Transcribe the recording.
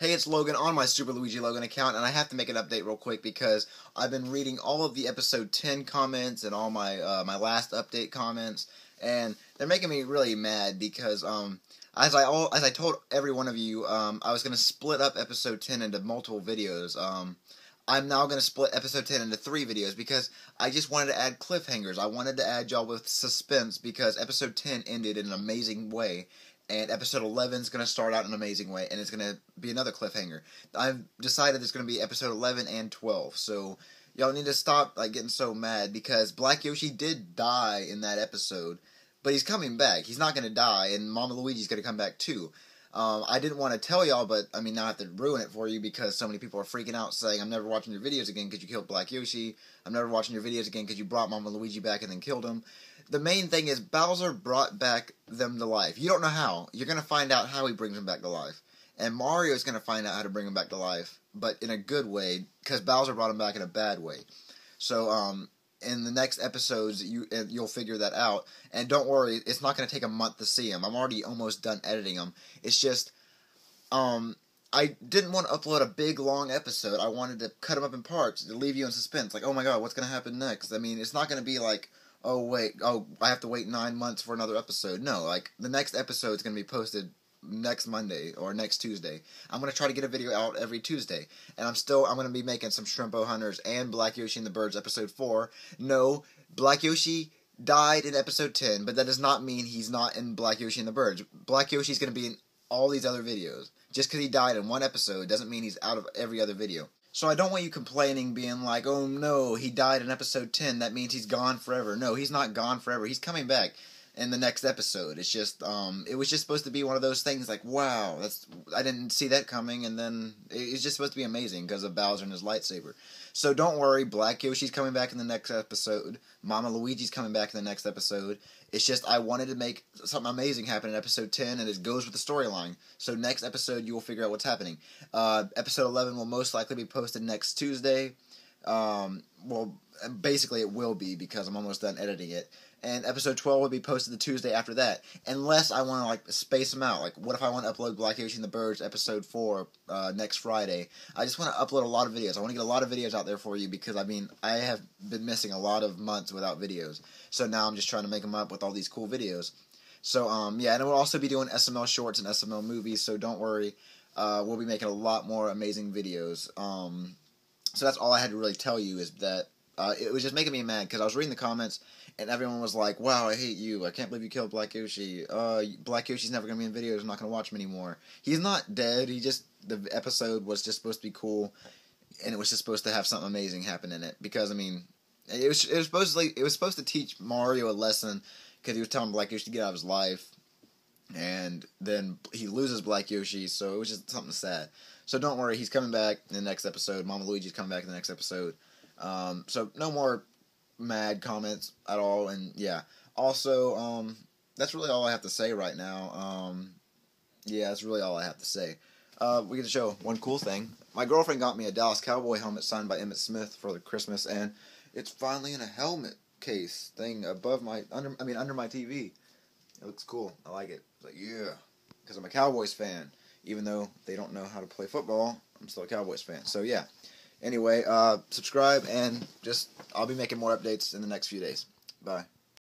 Hey, it's Logan on my Super Luigi Logan account, and I have to make an update real quick because I've been reading all of the episode 10 comments and all my uh, my last update comments, and they're making me really mad because um as I all as I told every one of you um I was gonna split up episode 10 into multiple videos um. I'm now going to split episode 10 into three videos because I just wanted to add cliffhangers. I wanted to add y'all with suspense because episode 10 ended in an amazing way and episode 11 is going to start out in an amazing way and it's going to be another cliffhanger i've decided it's going to be episode 11 and 12 so y'all need to stop like getting so mad because black yoshi did die in that episode but he's coming back he's not going to die and mama luigi's going to come back too um, I didn't want to tell y'all, but I mean, now I have to ruin it for you because so many people are freaking out saying, I'm never watching your videos again because you killed Black Yoshi. I'm never watching your videos again because you brought Mama Luigi back and then killed him. The main thing is Bowser brought back them to life. You don't know how. You're going to find out how he brings them back to life. And Mario is going to find out how to bring them back to life, but in a good way because Bowser brought them back in a bad way. So, um, in the next episodes you you'll figure that out and don't worry it's not going to take a month to see them i'm already almost done editing them it's just um i didn't want to upload a big long episode i wanted to cut them up in parts to leave you in suspense like oh my god what's going to happen next i mean it's not going to be like oh wait oh i have to wait nine months for another episode no like the next episode is going to be posted next Monday or next Tuesday. I'm gonna try to get a video out every Tuesday, and I'm still I'm gonna be making some Shrimpo Hunters and Black Yoshi and the Birds episode four. No, Black Yoshi died in episode ten, but that does not mean he's not in Black Yoshi and the Birds. Black Yoshi's gonna be in all these other videos. Just because he died in one episode doesn't mean he's out of every other video. So I don't want you complaining, being like, "Oh no, he died in episode ten. That means he's gone forever." No, he's not gone forever. He's coming back in the next episode. It's just um, it was just supposed to be one of those things like wow, that's I didn't see that coming, and then it's just supposed to be amazing because of Bowser and his lightsaber. So don't worry, Black Yoshi's coming back in the next episode. Mama Luigi's coming back in the next episode. It's just I wanted to make something amazing happen in episode ten, and it goes with the storyline. So next episode you will figure out what's happening. Uh, episode eleven will most likely be posted next Tuesday. Um, well, basically it will be because I'm almost done editing it and episode 12 will be posted the Tuesday after that. Unless I want to like space them out. Like, what if I want to upload Black Yoshi and the Birds episode 4 uh, next Friday? I just want to upload a lot of videos. I want to get a lot of videos out there for you because I mean, I have been missing a lot of months without videos. So now I'm just trying to make them up with all these cool videos. So um yeah, and we'll also be doing SML shorts and SML movies, so don't worry. Uh, we'll be making a lot more amazing videos. Um, so that's all I had to really tell you is that uh, it was just making me mad because I was reading the comments and everyone was like, "Wow, I hate you! I can't believe you killed Black Yoshi. Uh, Black Yoshi's never gonna be in videos. I'm not gonna watch him anymore. He's not dead. He just the episode was just supposed to be cool, and it was just supposed to have something amazing happen in it. Because I mean, it was it was supposed to it was supposed to teach Mario a lesson because he was telling Black Yoshi to get out of his life, and then he loses Black Yoshi. So it was just something sad. So don't worry, he's coming back in the next episode. Mama Luigi's coming back in the next episode. Um, so no more mad comments at all. And yeah, also, um, that's really all I have to say right now. Um, yeah, that's really all I have to say. Uh, we get to show one cool thing. My girlfriend got me a Dallas Cowboy helmet signed by Emmitt Smith for the Christmas, and it's finally in a helmet case thing above my under. I mean, under my TV. It looks cool. I like it. Like yeah, because I'm a Cowboys fan. Even though they don't know how to play football, I'm still a Cowboys fan. So yeah. Anyway, uh, subscribe and just I'll be making more updates in the next few days. Bye.